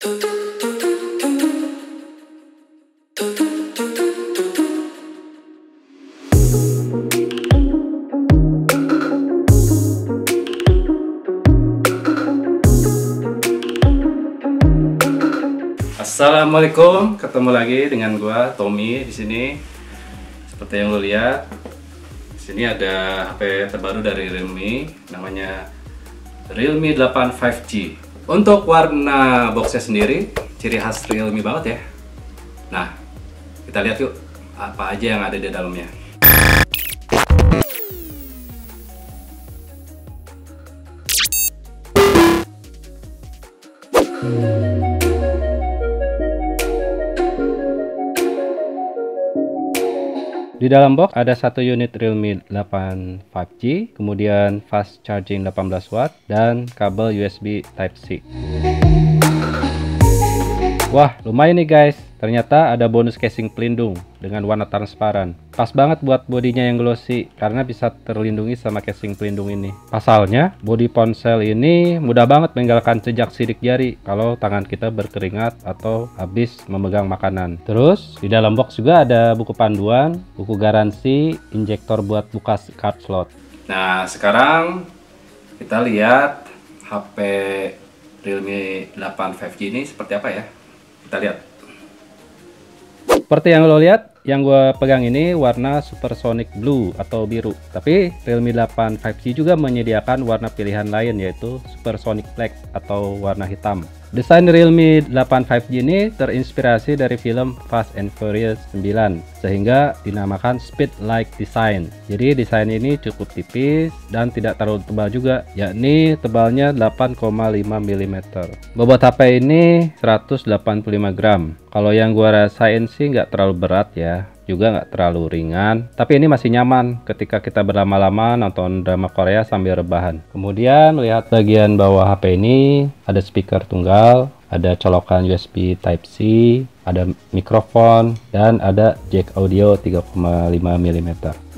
Assalamualaikum, ketemu lagi dengan gua Tommy di sini. Seperti yang lo lihat, di sini ada HP terbaru dari Realme, namanya Realme 8 5G. Untuk warna boxnya sendiri, ciri khas Realme banget ya. Nah, kita lihat yuk apa aja yang ada di dalamnya. Di dalam box ada satu unit Realme 8 5G, kemudian fast charging 18 watt dan kabel USB Type-C. Wah, lumayan nih guys. Ternyata ada bonus casing pelindung dengan warna transparan. Pas banget buat bodinya yang glossy karena bisa terlindungi sama casing pelindung ini. Pasalnya, bodi ponsel ini mudah banget meninggalkan jejak sidik jari kalau tangan kita berkeringat atau habis memegang makanan. Terus, di dalam box juga ada buku panduan, buku garansi, injektor buat buka card slot. Nah, sekarang kita lihat HP Realme 8 5G ini seperti apa ya. Kita lihat. Seperti yang lo lihat, yang gue pegang ini warna Supersonic Blue atau biru. Tapi Realme 8 5G juga menyediakan warna pilihan lain yaitu Supersonic Black atau warna hitam. Desain Realme 8 5G ini terinspirasi dari film Fast and Furious 9 sehingga dinamakan Speed Like Design. Jadi desain ini cukup tipis dan tidak terlalu tebal juga yakni tebalnya 8,5 mm. Bobot HP ini 185 gram. Kalau yang gua rasain sih nggak terlalu berat ya juga nggak terlalu ringan. Tapi ini masih nyaman ketika kita berlama-lama nonton drama Korea sambil rebahan. Kemudian lihat bagian bawah HP ini ada speaker tunggal ada colokan USB Type-C, ada mikrofon, dan ada jack audio 3,5 mm.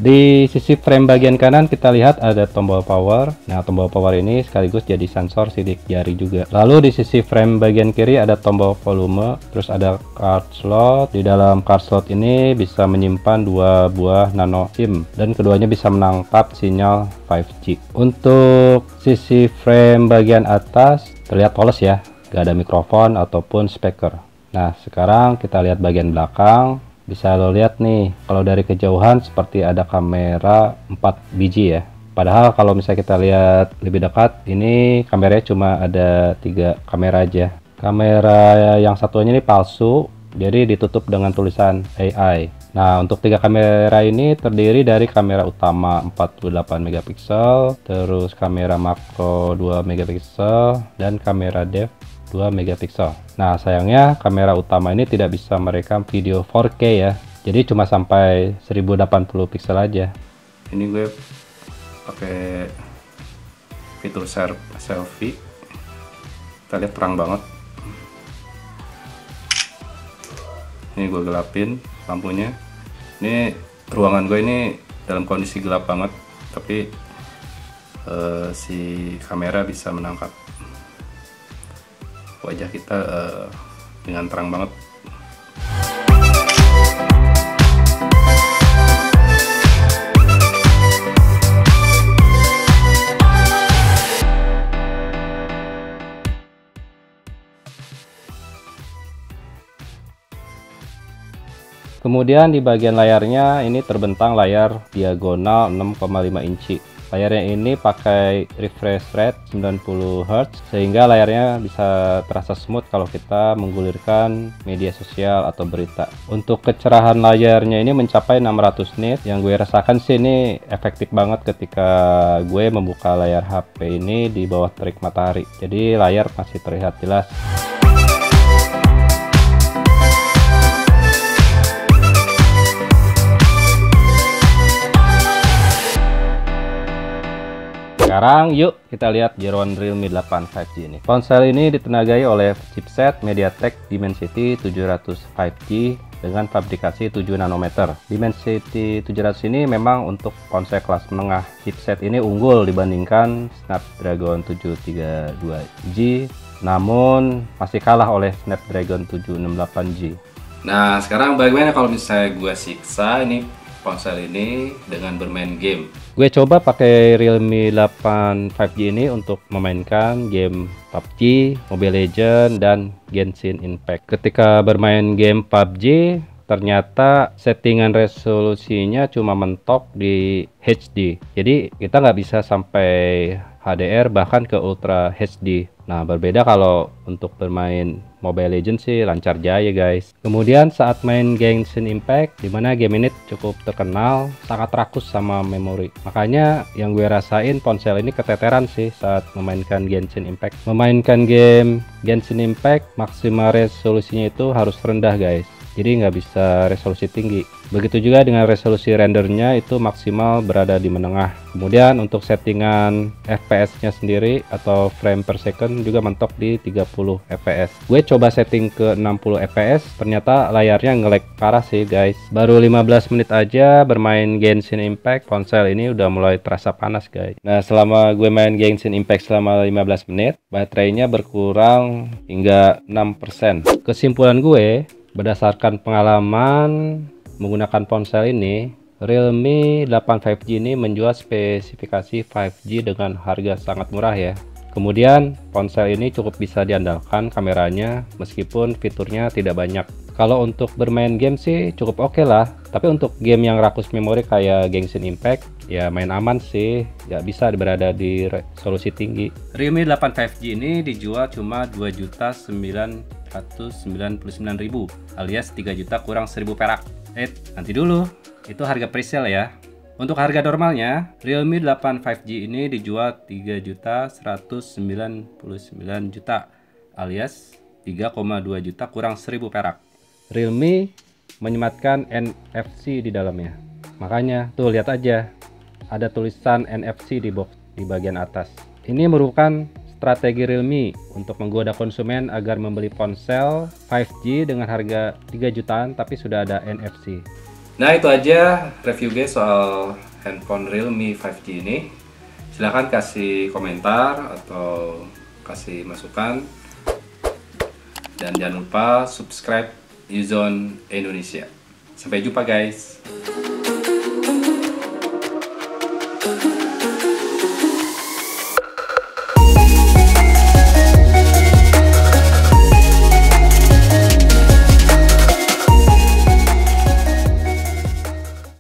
Di sisi frame bagian kanan kita lihat ada tombol power. Nah, tombol power ini sekaligus jadi sensor sidik jari juga. Lalu di sisi frame bagian kiri ada tombol volume, terus ada card slot. Di dalam card slot ini bisa menyimpan dua buah nano SIM dan keduanya bisa menangkap sinyal 5G. Untuk sisi frame bagian atas terlihat polos ya gak ada mikrofon ataupun speaker nah sekarang kita lihat bagian belakang. Bisa lo lihat nih kalau dari kejauhan seperti ada kamera 4 biji ya. Padahal kalau misalnya kita lihat lebih dekat ini kameranya cuma ada tiga kamera aja. Kamera yang satunya ini palsu jadi ditutup dengan tulisan AI Nah, untuk tiga kamera ini terdiri dari kamera utama 48 megapiksel, terus kamera makro 2 megapiksel, dan kamera depth 2 megapiksel. Nah, sayangnya kamera utama ini tidak bisa merekam video 4K ya. Jadi cuma sampai 1080 pixel aja. Ini gue pakai fitur selfie. Kita lihat terang banget. Ini gue gelapin lampunya. Ini ruangan gue ini dalam kondisi gelap banget, tapi uh, si kamera bisa menangkap wajah kita uh, dengan terang banget. Kemudian di bagian layarnya ini terbentang layar diagonal 6,5 inci Layarnya ini pakai refresh rate 90 Hz sehingga layarnya bisa terasa smooth kalau kita menggulirkan media sosial atau berita. Untuk kecerahan layarnya ini mencapai 600 nit. Yang gue rasakan sih ini efektif banget ketika gue membuka layar HP ini di bawah terik matahari. Jadi layar masih terlihat jelas. Sekarang yuk kita lihat jeroan Realme 8 5G ini. Ponsel ini ditenagai oleh chipset MediaTek Dimensity 700 5G dengan fabrikasi 7 nanometer. Dimensity 700 ini memang untuk ponsel kelas menengah. Chipset ini unggul dibandingkan Snapdragon 732G namun masih kalah oleh Snapdragon 768G. Nah, sekarang bagaimana kalau misalnya gue siksa ini ponsel ini dengan bermain game? Gue coba pakai Realme 8 5G ini untuk memainkan game PUBG, Mobile Legends, dan Genshin Impact. Ketika bermain game PUBG, ternyata settingan resolusinya cuma mentok di HD jadi kita nggak bisa sampai HDR bahkan ke Ultra HD nah berbeda kalau untuk bermain Mobile Legends sih lancar jaya guys. Kemudian saat main Genshin Impact di mana game ini cukup terkenal sangat rakus sama memori. Makanya yang gue rasain ponsel ini keteteran sih saat memainkan Genshin Impact. Memainkan game Genshin Impact maksimal resolusinya itu harus rendah guys. Jadi nggak bisa resolusi tinggi begitu juga dengan resolusi rendernya itu maksimal berada di menengah. Kemudian untuk settingan fps nya sendiri atau frame per second juga mentok di 30 fps gue coba setting ke 60 fps ternyata layarnya ngelag parah sih guys. Baru 15 menit aja bermain Genshin Impact ponsel ini udah mulai terasa panas guys. Nah selama gue main Genshin Impact selama 15 menit baterainya berkurang hingga 6% kesimpulan gue Berdasarkan pengalaman menggunakan ponsel ini, Realme 8 5G ini menjual spesifikasi 5G dengan harga sangat murah ya. Kemudian ponsel ini cukup bisa diandalkan kameranya meskipun fiturnya tidak banyak. Kalau untuk bermain game sih cukup oke okay lah. Tapi untuk game yang rakus memori kayak Genshin Impact ya main aman sih. Ya bisa berada di resolusi tinggi. Realme 8 5G ini dijual cuma 2 juta 9 199.000 alias 3 juta kurang 1000 perak. Eh, nanti dulu. Itu harga presale ya. Untuk harga normalnya, Realme 8 5G ini dijual 3 juta 199 juta alias 3,2 juta kurang 1000 perak. Realme menyematkan NFC di dalamnya. Makanya tuh lihat aja ada tulisan NFC di box di bagian atas. Ini merupakan strategi Realme untuk menggoda konsumen agar membeli ponsel 5G dengan harga 3 jutaan tapi sudah ada NFC. Nah itu aja review guys soal handphone Realme 5G ini. Silahkan kasih komentar atau kasih masukan. Dan jangan lupa subscribe Uzone Indonesia. Sampai jumpa guys.